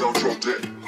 down, drop dead.